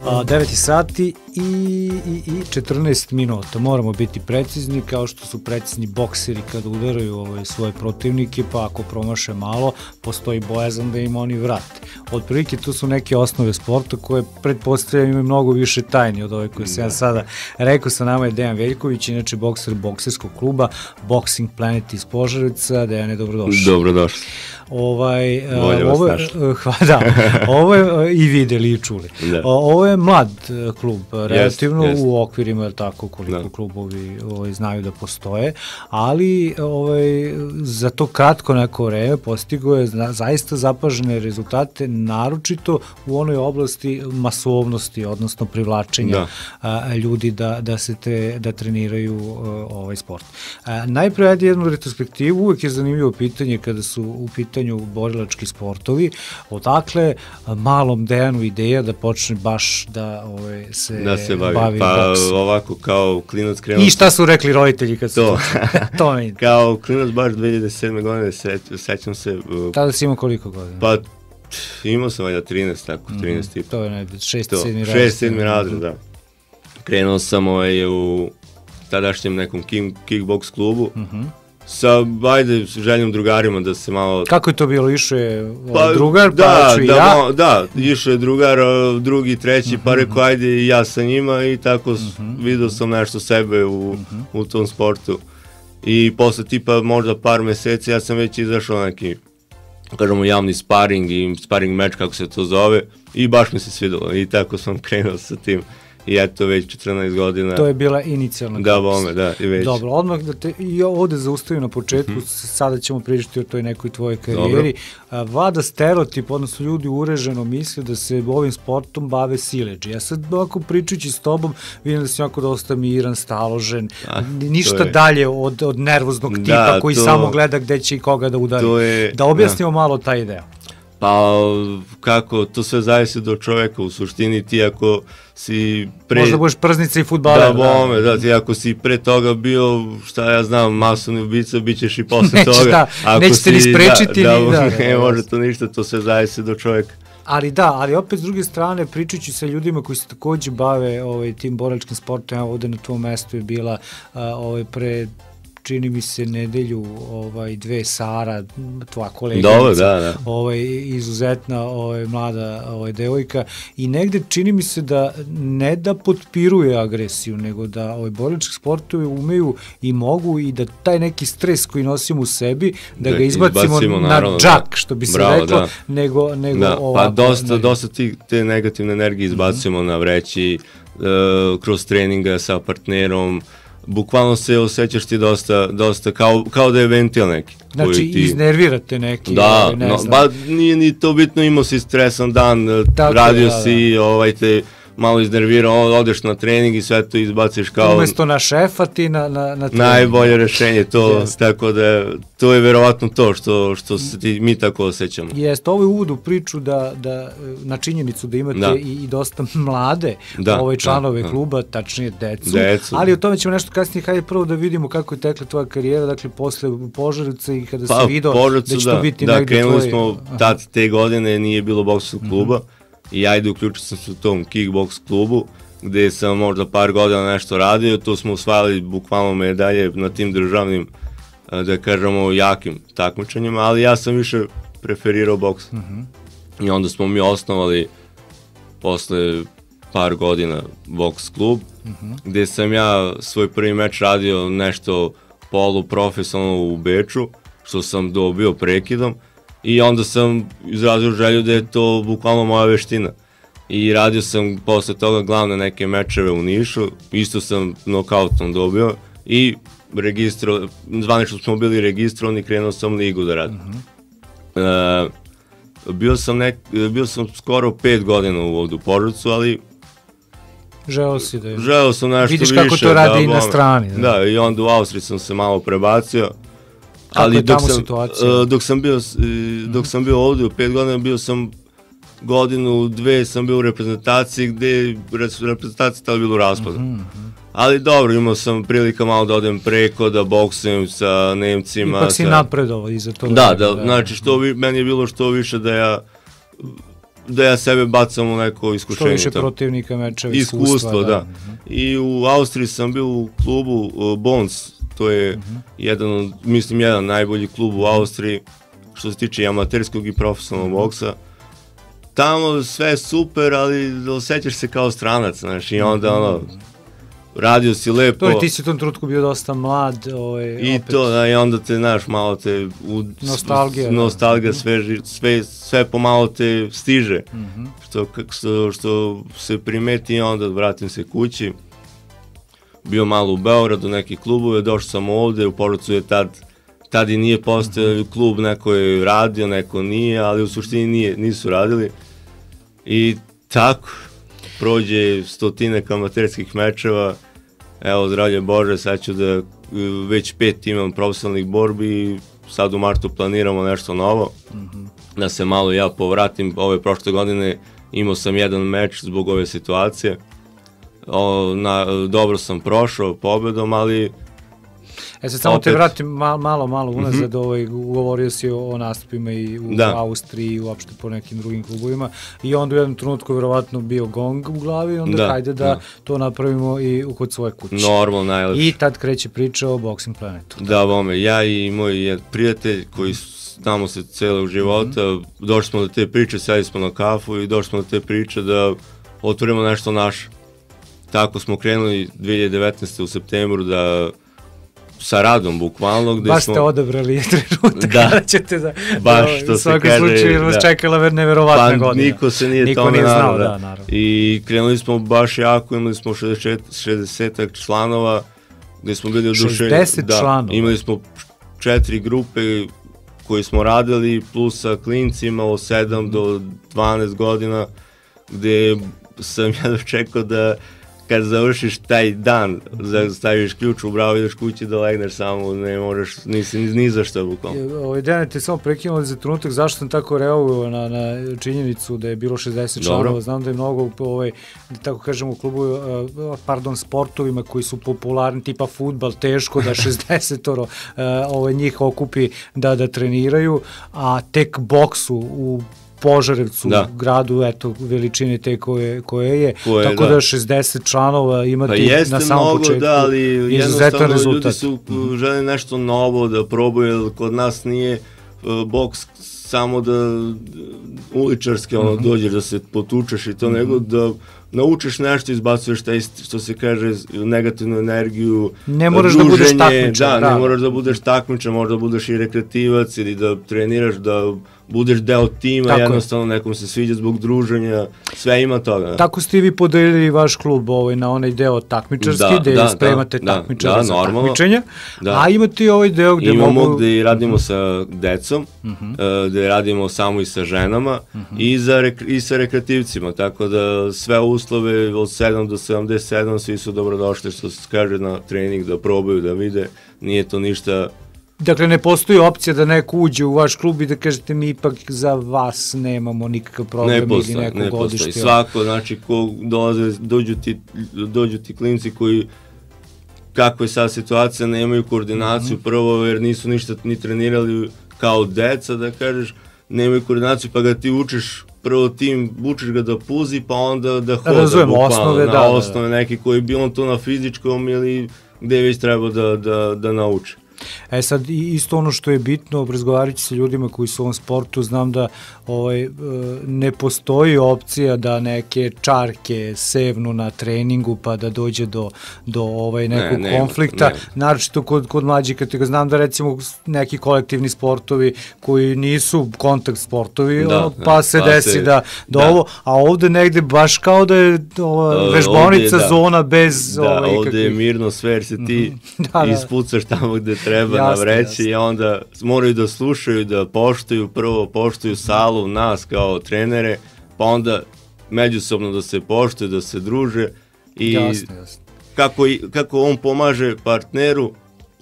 9 sati i, i, i 14 minuta. Moramo biti precizni kao što su precizni bokseri kada udaraju ove svoje protivnike, pa ako promaše malo, postoji bojazan da im oni vrate. Od prilike tu su neke osnove sporta koje pretpostavljaju imaju mnogo više tajni od ove koje sam ja da. sada rekao. Sa nama je Dejan Veljković, inače bokser bokserskog kluba Boxing Planet iz Požareca. Dejan je dobrodošao. Dobrodošli. Ovaj, Bolje ovo, je, da, ovo je i videli i čuli. Da. Ovo je mlad klub, relativno jest, jest. u okvirima, je tako, koliko da. klubovi ovaj, znaju da postoje, ali ovaj, za to kratko neko vreme postigo je zaista zapažene rezultate, naročito u onoj oblasti masovnosti, odnosno privlačenja da. a, ljudi da, da se te, da treniraju ovaj sport. A, najpre ajde jednu retrospektivu, uvek je zanimljivo pitanje kada su u pitanju pitanju borilački sportovi, odakle malom Dejanu ideja da počne baš da ove, ovaj, se, da se bavi, bavi pa boksom. ovako kao klinac krenuo... I šta su rekli roditelji kad su to? to me Kao klinac baš 2007. godine, se, sećam se... Uh, Tada si imao koliko godina? Pa imao sam valjda 13, tako, 13 mm, -hmm. To je ne, 6. 7. razred. 6. 7. razred, da. Krenuo sam ovaj, u tadašnjem nekom kickbox klubu. Mm -hmm sa, ajde, željom drugarima da se malo... Kako je to bilo? Išao je pa, drugar, da, pa ću da, ja? Da, išao je drugar, drugi, treći, uh -huh, pa mhm, rekao, ajde i ja sa njima i tako uh mhm, -huh, vidio sam nešto sebe u, uh mhm. -huh. u tom sportu. I posle tipa možda par meseci ja sam već izašao neki kažemo javni sparing i sparing meč kako se to zove i baš mi se svidelo i tako sam krenuo sa tim i eto već 14 godina. To je bila inicijalna Da, bome, da, i već. Dobro, odmah da te i ovde zaustavim na početku, mm -hmm. sada ćemo pričati o toj nekoj tvojoj karijeri. Dobro. Vlada stereotip, odnosno ljudi ureženo misle da se ovim sportom bave sileđi. Ja sad ovako pričajući s tobom, vidim da si jako dosta miran, staložen, da, ništa je... dalje od, od nervoznog da, tipa da, koji to... samo gleda gde će i koga da udari. Je... Da objasnimo da. malo taj deo. Pa kako, to sve zavisi do čoveka, u suštini ti ako si pre... Možda budeš prznica i futbaler. Da, bome, da. da, ti ako si pre toga bio, šta ja znam, masovni ubica, bit ćeš i posle Neće, toga. Da, ako nećete si, ni sprečiti. Da, da, ni, da, da, ne da, može to ništa, to sve zavisi do čoveka. Ali da, ali opet s druge strane, pričajući sa ljudima koji se takođe bave ovaj, tim boračkim sportom, ja ovde na tvom mestu je bila ovaj, pre čini mi se nedelju ovaj dve Sara tvoja koleginica Dobar, da, da. ovaj izuzetna ovaj mlada ovaj devojka i negde čini mi se da ne da potpiruje agresiju nego da ovaj borilački sportovi umeju i mogu i da taj neki stres koji nosimo u sebi da, da ga izbacimo, na naravno, džak što bi se Bravo, reklo da. nego nego da, ovako, pa dosta ne. dosta ti, te negativne energije izbacimo mm -hmm. na vreći uh, kroz treninga sa partnerom bukvalno se osjećaš ti dosta, dosta kao, kao da je ventil neki. Znači, ti... iznervirate neki. Da, ovaj, ne no, znam. ba, nije ni to bitno, imao si stresan dan, Tako radio da, si, da. ovaj, te, malo iznervirao, odeš na trening i sve to izbaciš kao... Umesto na šefa ti na, na, na trening. Najbolje rešenje, to, yes. tako da to je verovatno to što, što se ti, mi tako osjećamo. Jeste, ovo je uvod u priču da, da, na činjenicu da imate da. i, i dosta mlade da, ove da, članove da, kluba, tačnije decu, decu, ali o tome ćemo nešto kasnije, hajde prvo da vidimo kako je tekla tvoja karijera, dakle posle Požarica i kada pa, si vidio da će to biti da, negde tvoje... Da, krenuli smo, tad te godine nije bilo boksu kluba, mm -hmm i ajde uključio sam se u tom kickbox klubu gde sam možda par godina nešto radio, tu smo usvajali bukvalno medalje na tim državnim, da kažemo, jakim takmičenjima, ali ja sam više preferirao boks. Uh mhm. -huh. I onda smo mi osnovali posle par godina boks klub, uh mhm. -huh. gde sam ja svoj prvi meč radio nešto polu profesionalno u Beču, što sam dobio prekidom, i onda sam izrazio želju da je to bukvalno moja veština. I radio sam posle toga glavne neke mečeve u Nišu, isto sam nokautom dobio i registro, zvanično smo bili registrovani, krenuo sam ligu da radim. Uh -huh. e, bio sam nek, bio sam skoro pet godina u ovdu Požarcu, ali Žeo si da je... Žeo sam nešto Vidiš više. Vidiš kako to radi da, i na strani. Da. da, i onda u Austriji sam se malo prebacio ali dok sam, situacija? dok sam bio dok sam bio ovde u pet godina bio sam godinu, dve sam bio u reprezentaciji gde reprezentacija tada bilo raspad. Mm -hmm. Ali dobro, imao sam prilika malo da odem preko, da boksujem sa Nemcima. Ipak si sa... napredovao iza toga. Da, da, da, znači što vi, meni je bilo što više da ja da ja sebe bacam u neko iskušenje. Što više protivnika meča, iskustva. Iskustvo, da. da. Uh -huh. I u Austriji sam bio u klubu uh, Bones, to je uh. -huh. jedan, mislim, jedan najbolji klub u Austriji, što se tiče amaterskog i profesionalnog boksa. Tamo sve super, ali osjećaš se kao stranac, znaš, i onda ono, mhm radio si lepo. To je, ti si u tom trutku bio dosta mlad. Ovaj, I opet. to, da, i onda te, znaš, malo te... U, nostalgija. Nostalgija, da. sve, sve, sve pomalo te stiže. Mm -hmm. što, što, što se primeti, onda vratim se kući. Bio malo u Beogradu, neki klubove, došao sam ovde, u Porucu je tad tad i nije postao -hmm. klub, neko je radio, neko nije, ali u suštini nije, nisu radili. I tako, prođe stotine amaterskih mečeva, evo, zdravlje Bože, sad ću da već pet imam profesionalnih borbi i sad u martu planiramo nešto novo, mm -hmm. da se malo ja povratim, ove prošle godine imao sam jedan meč zbog ove situacije, o, na, dobro sam prošao pobedom, ali E sad samo Opet. te vratim malo, malo, malo unazad, mm -hmm. ovaj, govorio si o, o nastupima i u da. Austriji i uopšte po nekim drugim klubovima i onda u jednom trenutku verovatno bio gong u glavi, onda da. hajde da, da to napravimo i u kod svoje kuće. Normal, najlepše. I tad kreće priča o Boxing Planetu. Da, bome, ja i moj prijatelj koji znamo se celog života, mm -hmm. došli smo do te priče, sedili smo na kafu i došli smo do te priče da otvorimo nešto naše. Tako smo krenuli 2019. u septembru da sa radom bukvalno gde baš smo... Ste odabrali trenutak da, kada ćete da... Baš da, što se kaže... slučaju vas da. čekala neverovatna pa, godina. niko se nije niko tome nije znao, da, naravno. I krenuli smo baš jako, imali smo 60, 60 članova gde smo bili oduševljeni. 60 da, članova? Imali smo četiri grupe koji smo radili plus sa klincima od 7 mm. do 12 godina gde sam ja dočekao da kad završiš taj dan, staviš ključ u bravo, ideš kući da legneš samo, ne možeš, nisi ni, ni za što bukvalno. Ovaj Dejan, te samo prekinuli za trenutak, zašto sam tako reagovao na, na činjenicu da je bilo 60 članova, znam da je mnogo, ovaj, da tako kažemo, u klubu, uh, pardon, sportovima koji su popularni, tipa futbal, teško da 60 oro uh, ovaj, njih okupi da, da treniraju, a tek boksu u Požarevcu, da. gradu eto veličine te koje koje je koje, tako da. da 60 članova imati pa na samom mnogo, početku. Da, ali jednostavno rezultat. ljudi su mm. žele nešto novo da probaju, jer kod nas nije uh, boks samo da uličarski ono mm -hmm. dođeš da se potučeš i to, mm -hmm. nego da naučiš nešto, izbacuješ taj, što se kaže, negativnu energiju, Ne moraš druženje, da budeš takmičar. Da, da, ne moraš da budeš takmičar, možda budeš i rekreativac ili da treniraš, da budeš deo tima, Tako jednostavno je. nekom se sviđa zbog druženja, sve ima toga. Da. Tako ste vi podelili vaš klub ovaj, na onaj deo takmičarski, da, gde da, spremate da, takmičare da, za normalno, takmičenja, da. a imate i ovaj deo gde Imamo mogu... gde radimo sa decom, uh -huh. uh, gde radimo samo i sa ženama uh -huh. i, za, i sa rekreativcima, tako da sve uslove od 7 do 77 svi su dobrodošli što se kaže na trening da probaju da vide, nije to ništa Dakle, ne postoji opcija da neko uđe u vaš klub i da kažete mi ipak za vas nemamo nikakav problem ne postoji, ili neko ne godište. Postoji. Svako, znači, ko dolaze, dođu ti, dođu ti klinci koji kako je sad situacija, nemaju koordinaciju mm -hmm. prvo jer nisu ništa ni trenirali kao deca, da kažeš, nemaju koordinaciju pa ga ti učiš prvo tim, učiš ga da puzi pa onda da hoda. Razumem, osnove, na da, osnove da, da. neki koji bilo to na fizičkom ili gde već treba da, da, da nauči. E sad, isto ono što je bitno, razgovarajući sa ljudima koji su u ovom sportu, znam da ovaj, e, ne postoji opcija da neke čarke sevnu na treningu pa da dođe do, do ovaj nekog ne, konflikta, ne. naročito kod, kod mlađih kategorija. Znam da recimo neki kolektivni sportovi koji nisu kontakt sportovi, da, ono, pa se pa desi se, da, da, da, ovo, a ovde negde baš kao da je ova, vežbonica ovde, da. zona bez... Da, ovaj, ovde kakvi... je mirno sve, jer se ti da, da. ispucaš tamo gde treba jasne, na vreći jasne. i onda moraju da slušaju, da poštuju, prvo poštuju salu, nas kao trenere, pa onda međusobno da se poštuju, da se druže i jasne, jasne. Kako, kako on pomaže partneru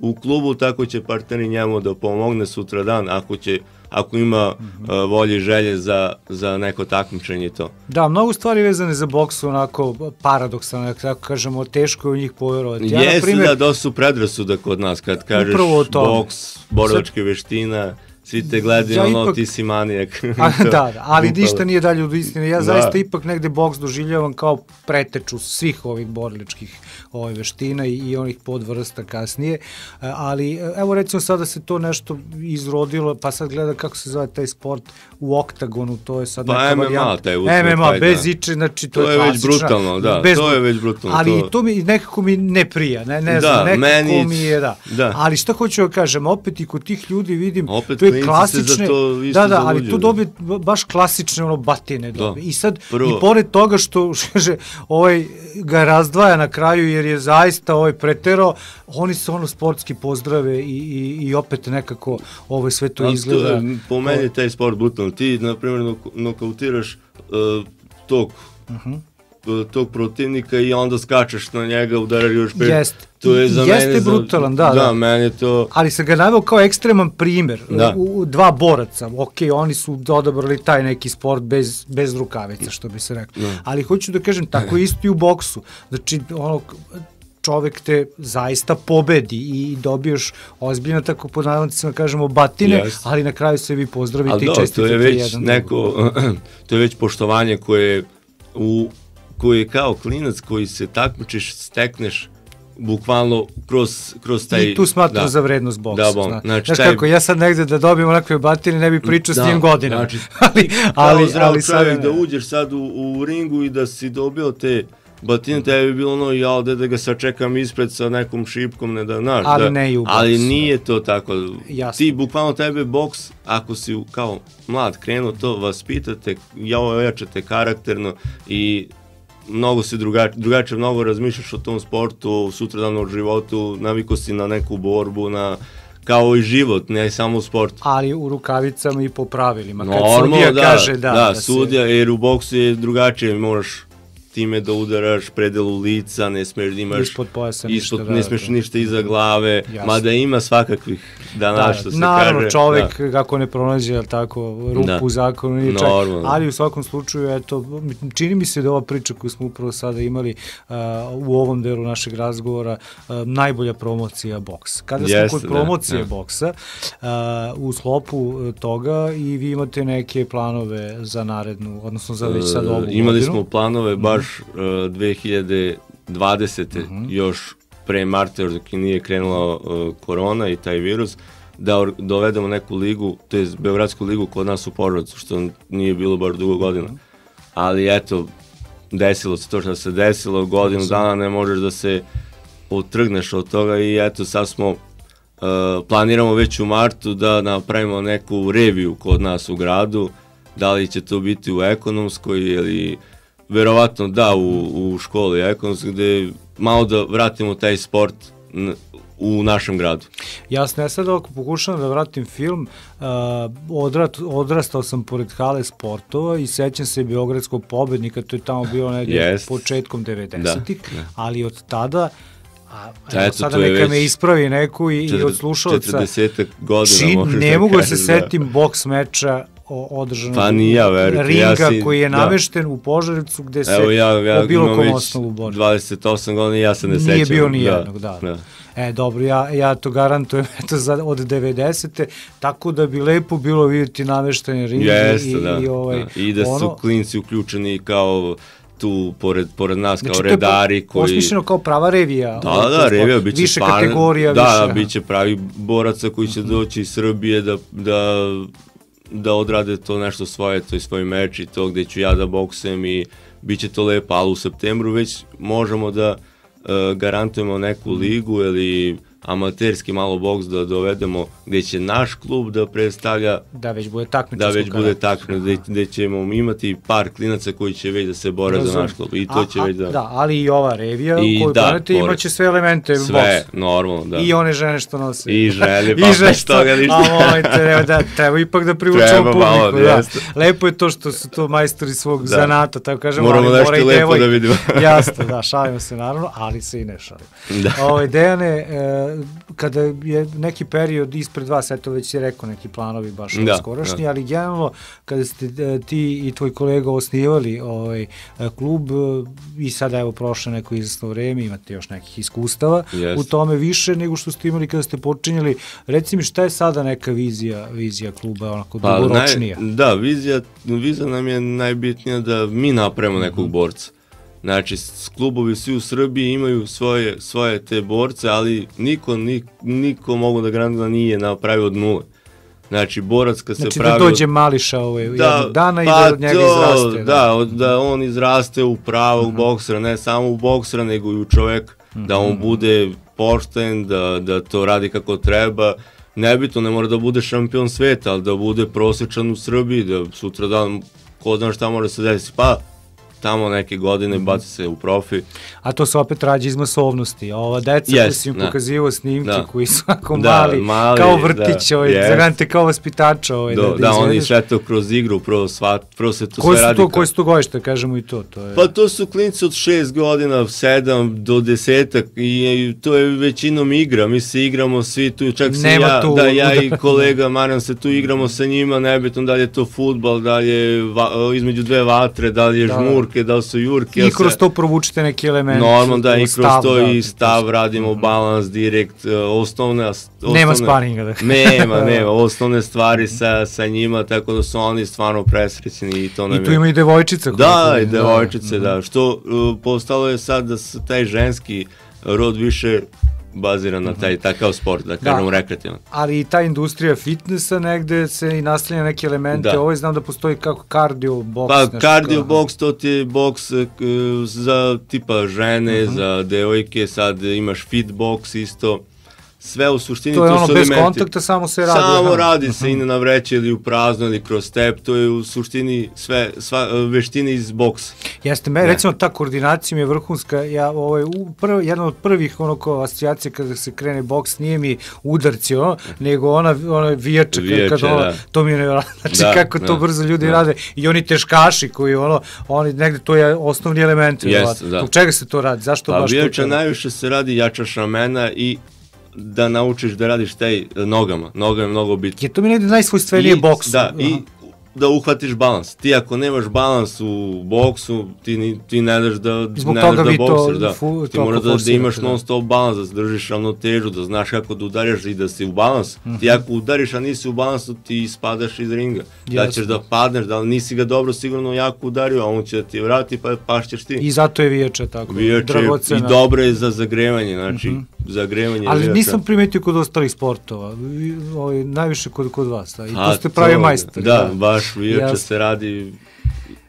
u klubu, tako će partneri njemu da pomogne sutra dan, ako će ako ima mm -hmm. uh, volje i želje za, za neko takmičenje i to. Da, mnogo stvari vezane za boks onako paradoksalno, tako kažemo, teško je u njih povjerovati. Ja, Jeste, primjer, da, dosta su predrasuda kod nas, kad kažeš boks, borovačke veština, svi te gledaju, ja ono, ipak, ti si manijak. a, da, da, ali ništa nije dalje od istine. Ja da. zaista ipak negde boks doživljavam kao preteču svih ovih borilačkih ove veština i, i onih podvrsta kasnije, e, ali evo recimo sada se to nešto izrodilo, pa sad gleda kako se zove taj sport u oktagonu, to je sad pa neka MMA, varijanta. Taj uspred, MMA, taj, bez da. iče, znači to, to je, je već brutalno, da, bez, to je već brutalno. Ali to, to mi nekako mi ne prija, ne, ne da, znam, nekako meni, mi je, da. da. Ali šta hoću da kažem, opet i kod tih ljudi vidim, opet to je klasične, to da, da, ali to dobi baš klasične ono batine da. dobi. I sad, Prvo. i pored toga što, kaže, ovaj ga razdvaja na kraju jer je zaista ovaj pretero, oni se ono sportski pozdrave i, i, i opet nekako ovaj sve to izgleda. Po meni je taj sport brutalno. Ti, na primjer, nokautiraš uh, tog uh -huh tog protivnika i onda skačeš na njega, udaraš još pet. Jeste. To je za Jeste mene brutalan, da, da. Da, meni to... Ali sam ga naveo kao ekstreman primer. Da. U, u, dva boraca, ok, oni su odabrali taj neki sport bez, bez rukavica, što bi se rekao. Da. Ali hoću da kažem, tako isto i u boksu. Znači, ono, čovek te zaista pobedi i dobiješ ozbiljno tako po navodnicima kažemo batine, yes. ali na kraju se vi pozdravite i čestite. to je već jedan neko, to je već poštovanje koje u koje kao klinac koji se takmičiš, stekneš bukvalno kroz, kroz taj... I tu smatra da, za vrednost boksa. Da, bom, znači, znaš taj... kako, ja sad negde da dobijem onakve batine ne bi pričao da, s njim godinama. Znači, ali, ali, ali sad... da uđeš sad u, u ringu i da si dobio te Batina tebi bi bilo ono, ja ovde da ga sačekam ispred sa nekom šipkom, ne da, znaš, ali da, ne i u Ali nije to tako. Jasno. Ti, bukvalno tebe boks, ako si kao mlad krenuo to, vaspitate, ja ojačate karakterno i mnogo se drugačije, drugačije mnogo razmišljaš o tom sportu, sutradan o životu, naviko si na neku borbu, na kao i život, ne samo u sportu. Ali u rukavicama i po pravilima. Kad Normalno, sudija da, kaže da. Da, da sudija, se... jer u boksu je drugačije, moraš time da udaraš predelu lica, ne smeš da imaš ispod pojasa ispod, ništa, ne smeš da, ništa iza glave, Jasne. mada ima svakakvih dana da, što se naravno, kaže. čovek da. kako ne pronađe tako rupu da. u zakonu ni čak, ali u svakom slučaju eto čini mi se da ova priča koju smo upravo sada imali uh, u ovom delu našeg razgovora uh, najbolja promocija boksa. Kada Jeste, smo kod da, promocije da, da. boksa uh, u sklopu toga i vi imate neke planove za narednu, odnosno za već sad ovu Imali godinu. smo planove baš uh, 2020. Uh -huh. još pre marta, još dok nije krenula uh, korona i taj virus, da dovedemo neku ligu, to je Beogradsku ligu kod nas u Požarcu, što nije bilo baš dugo godina. Ali eto, desilo se to što se desilo, godinu dana ne možeš da se otrgneš od toga i eto sad smo uh, planiramo već u martu da napravimo neku reviju kod nas u gradu, da li će to biti u ekonomskoj ili verovatno da u, u školi ekonomskoj gde malo da vratimo taj sport u našem gradu. Jasno, ja sad ako pokušam da vratim film, uh, odrat, odrastao sam pored hale sportova i sećam se Beogradskog pobednika, to je tamo bilo negdje yes. početkom 90-ih, da, da. ali od tada A, evo, Eto, sada neka me ispravi neku i, i od slušalca. 40 godina čin, ne da mogu da se setim da. boks meča održanog pa ja, ringa ja si, koji je da. namešten da. u Požarevcu gde se Evo, ja, ja, po bilo kom osnovu bori. 28 godina ja se ne sećam. Nije bio ni da. jednog, da. da. E, dobro, ja, ja to garantujem eto, za, od 90. Tako da bi lepo bilo vidjeti nameštene ringe Jeste, i, da, i, ovaj, da. I da su ono, klinci uključeni kao tu pored, pored nas znači, kao redari koji... Osmišljeno kao prava revija. Da, da, revija, biće više par... kategorija. Da, više, da, biće pravi boraca koji će doći iz Srbije da, da da odrade to nešto svoje, to je svoj meč i to gde ću ja da boksem i bit će to lepo, ali u septembru već možemo da uh, garantujemo neku ligu ili amaterski malo boks da dovedemo gde će naš klub da predstavlja da već bude takmičarsko da već bude takmičarsko gde, gde ćemo imati par klinaca koji će već da se bore Razum. za naš klub i to a, će a, već da da ali i ova revija I koju da, planete imaće sve elemente sve boks. normalno da i one žene što nose i žene pa I žene što, toga ništa a moj treba da treba ipak da privučemo publiku malo, da. Jeste. lepo je to što su to majstori svog da. zanata tako kažemo moramo ali, nešto lepo devoj, da vidimo jasno da šalimo se naravno ali se i ne šalimo da. ovaj Dejane e, kada je neki period ispred vas, eto već si rekao neki planovi baš da, skorašnji, da. ali generalno kada ste e, ti i tvoj kolega osnivali ovaj klub i sada evo prošlo neko izasno vreme, imate još nekih iskustava yes. u tome više nego što ste imali kada ste počinjali. Reci mi šta je sada neka vizija, vizija kluba onako pa, dugoročnija? Naj, da, vizija, vizija nam je najbitnija da mi napravimo nekog -hmm. borca. Znači, klubovi svi u Srbiji imaju svoje, svoje te borce, ali niko, niko, niko mogu da garantuje da nije napravio od nule. Znači, borac kad znači, se pravi... Znači da dođe Mališa ovaj, da, jednog dana pa i da od njega to, izraste. Da, da, da on izraste u pravog uh. -huh. boksera, ne samo u boksera, nego i u čoveka. Uh -huh. Da on mhm. bude pošten, da, da to radi kako treba. Nebitno, ne mora da bude šampion sveta, ali da bude prosječan u Srbiji, da sutra dan, ko zna šta mora se desiti. Pa, tamo neke godine, mm -hmm. baci se u profi. A to se opet rađe iz masovnosti. Ova deca yes, koji si im da. pokazivao snimke da. koji su ako da, mali, mali, kao vrtić, da, ovaj, yes. kao vaspitača. Ovaj, Do, da, da, da oni sve to kroz igru, prvo, sva, prvo se to koji sve radi. To, koji su to gojšte, kažemo i to? to je... Pa to su klinci od 6 godina, 7 do 10 i, i to je većinom igra. Mi se igramo svi tu, čak se ja, tu, da ja i kolega Marjan se tu igramo sa njima, nebitno da li je to futbal, da li je va, između dve vatre, da li je da, žmur, jurke, da li su jurke. I kroz se... to provučite neki element. Normalno da i kroz stav, to da, i stav radimo mm. balans, direkt, uh, osnovne, osnovne... Nema sparinga. Da. nema, nema, osnovne stvari sa, sa njima, tako da su oni stvarno presrećeni i to nam I tu ima i devojčica. Da, i devojčice, da. da. Što uh, postalo je sad da se taj ženski rod više baziran na taj takav sport, da kažemo da, rekreativan. Ali i ta industrija fitnessa negde se i naslanja neke elemente, da. ovo znam da postoji kako cardio box. Pa cardio kao... box, to ti je box uh, za tipa žene, uh -huh. za devojke, sad imaš fit box isto sve u suštini to je ono bez elementi. kontakta samo se radi samo radi se uh -huh. i na vreće ili u prazno ili kroz step to je u suštini sve sva veštine iz boksa jeste me recimo ta koordinacija mi je vrhunska ja ovaj u prvo jedna od prvih onako asocijacija kada se krene boks nije mi udarci ono, nego ona ona vijača, vijače, kad ona, da. to mi je nevjerojatno znači da, kako to da, brzo ljudi da. rade i oni teškaši koji ono oni negde to je osnovni element Jest, da. Zbog čega se to radi zašto pa, baš vijača najviše se radi jačaš ramena i da naučiš da radiš taj nogama. Noga je mnogo bitno. Je to mi negde najsvojstvenije boks. Da, i da uhvatiš balans. Ti ako nemaš balans u boksu, ti, ti ne daš da, Zbog ne daš da bokser, da. Fu, ti moraš da, da imaš da. non stop balans, da držiš ravnotežu, da znaš kako da udariš i da si u balans. Mm -hmm. Ti ako udariš, a nisi u balansu, ti spadaš iz ringa. Jasne. Da ćeš da padneš, da nisi ga dobro sigurno jako udario, a on će da ti vrati, pa pašćeš ti. I zato je viječe tako. Viječe i dobro je za zagrevanje, znači, mm -hmm zagrevanje Ali vijača. nisam primetio kod ostalih sportova, ovaj, najviše kod, kod vas, da, i to ste pravi majstor. Da, da, baš vijača se radi,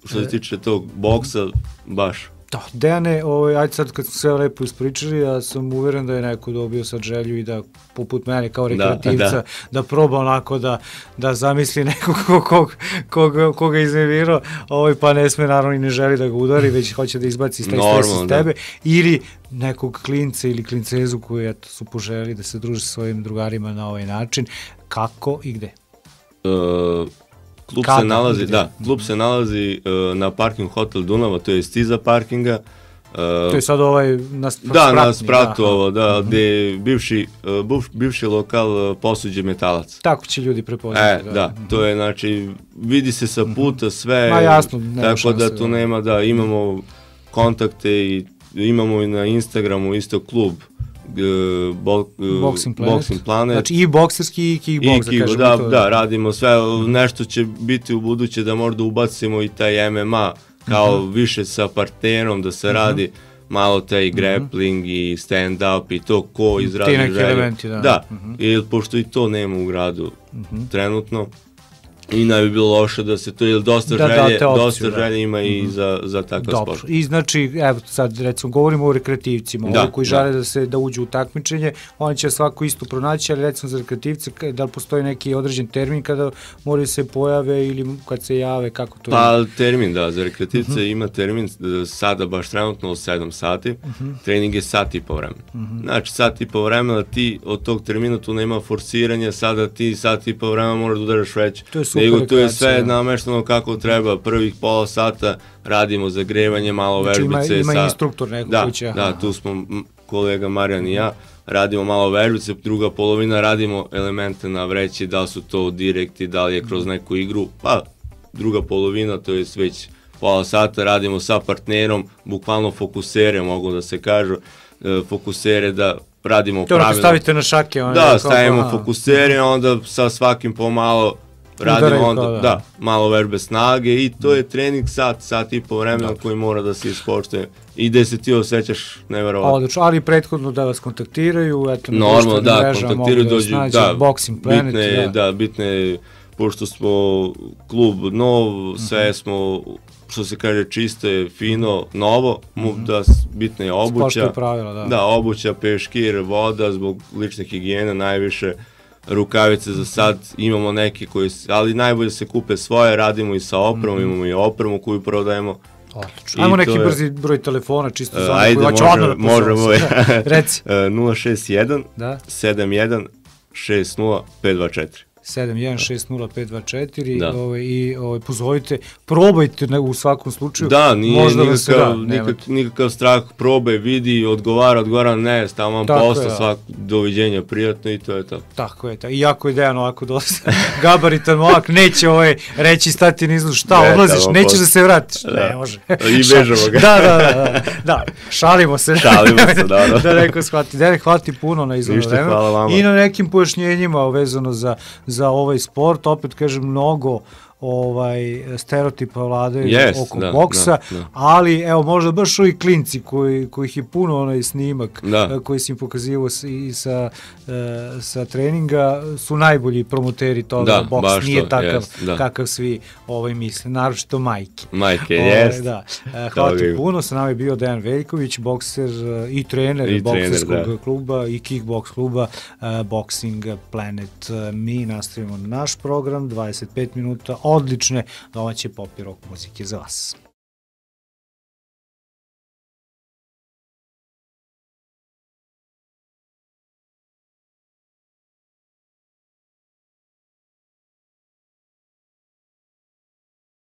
što se e. tiče tog boksa, baš. Da, Dejane, ovaj, ajde sad kad smo sve lepo ispričali, ja sam uveren da je neko dobio sad želju i da, poput mene kao da, rekreativca, da, da. da proba onako da, da zamisli nekog kog, kog, kog, koga iznervirao, ovaj, pa ne sme naravno i ne želi da ga udari, već hoće da izbaci taj stres iz da. tebe, da. ili nekog klinca ili klincezu koji eto, su poželi da se druže sa svojim drugarima na ovaj način, kako i gde? Uh, Klub Kada? se nalazi, da, klub se nalazi uh, na parking hotel Dunava, to je stiza parkinga. Uh, to je sad ovaj na spratni, Da, na spratu da. ovo, da, uh mhm. -huh. gde je bivši, uh, bivši lokal uh, posuđe metalac. Tako će ljudi prepoznati. E, da, da uh -huh. to je, znači, vidi se sa mhm. puta sve. Ma jasno, nema Tako da tu nema, da, imamo kontakte i imamo i na Instagramu isto klub uh, bo, uh, Boxing Planet. Boxing Planet. Znači i bokserski i kickbox, da kažemo da, to. Da, radimo sve, nešto će biti u buduće da možda ubacimo i taj MMA kao uh mhm. -huh. više sa partnerom da se uh mhm. -huh. radi malo taj mhm. grappling uh -huh. i stand up i to ko izradi želju. Ti neki elementi, da. Da, uh -huh. i pošto i to nema u gradu uh -huh. trenutno, I ne bi bilo loše da se to, ili dosta da, želje, opciju, dosta da. želje ima i mm. za, za takav Dobro. sport. I znači, evo sad recimo govorimo o rekreativcima, da, ovi koji da. žele da se da uđu u takmičenje, oni će svako isto pronaći, ali recimo za rekreativce, da li postoji neki određen termin kada moraju se pojave ili kad se jave, kako to Pa je? termin, da, za rekreativce uh mhm. -huh. ima termin e, sada baš trenutno od 7 sati, uh mhm. -huh. trening je sat i po vremena. Uh mhm. -huh. Znači sat i po vremena ti od tog termina tu nema forsiranja, sada ti sat i po vremena moraš da udaraš već. To je nego tu je sve namešteno kako treba, prvih pola sata radimo zagrevanje, malo znači, vežbice. Ima, ima sa... instruktor nekog da, kuća. Da, tu smo kolega Marjan i ja, radimo malo vežbice, druga polovina radimo elemente na vreći, da su to direkti, da li je kroz neku igru, pa druga polovina, to je već pola sata radimo sa partnerom, bukvalno fokusere mogu da se kažu, e, fokusere da radimo to pravilno. To stavite na šake. One, da, stavimo fokusere, onda sa svakim pomalo radimo onda, da. da, malo vežbe snage i to je trening sat, sat i po vremena koji mora da se ispoštuje i gde se ti osjećaš neverovatno. Odlično, ali prethodno da vas kontaktiraju, eto, Normalno, da, mreža, kontaktiraju, da dođu, da, Boxing Planet, bitne, da. da, bitne, pošto smo klub nov, sve mhm. -huh. smo što se kaže čiste, fino, novo, mm -hmm. da bitna je obuća. pravila, da. Da, obuća, peškir, voda, zbog lične higijene najviše, rukavice za sad, imamo neke koji, ali najbolje se kupe svoje, radimo i sa opremom, mm -hmm. imamo i opremu koju prodajemo. Odlično. Ajmo neki je, brzi broj telefona, čisto za uh, ajde, koji može, da možemo. Reci. Uh, 061 da? 71 60 524. 7160 da. ovaj, i ovaj, pozovite, probajte ne, u svakom slučaju. Da, nije Možda nikakav, da, nikak, nikakav strah, probaj, vidi, odgovara, odgovara, ne, stavam vam posla, da. svak, doviđenja, prijatno i to je to. Tako je, tako. i jako je Dejan ovako dosta gabaritan momak, neće ovaj reći stati nizu, šta, ne, odlaziš, nećeš da se vratiš, da. ne može. I bežamo ga. da, da, da, da, da, šalimo se. Šalimo se, da, da. da neko shvati. Dejan, hvala ti puno na izvonu vremena i na nekim pojašnjenjima vezano za, za ovaj sport, opet kažem mnogo ovaj stereotipa vladaju yes, oko da, boksa, da, da. ali evo možda baš ovi klinci koji kojih je puno onaj snimak da. Eh, koji si im pokazivao i sa uh, sa treninga su najbolji promoteri toga da, boks nije to, takav yes, da. kakav svi ovaj misle, naročito majke. Majke, ovaj, jest. Da. Uh, hvala ti puno, sa nama je bio Dejan Veljković, bokser i trener I bokserskog trener, da. kluba i kickboks kluba Boxing Planet. Mi nastavimo naš program 25 minuta odlične domaće pop i rock muzike za vas.